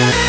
え?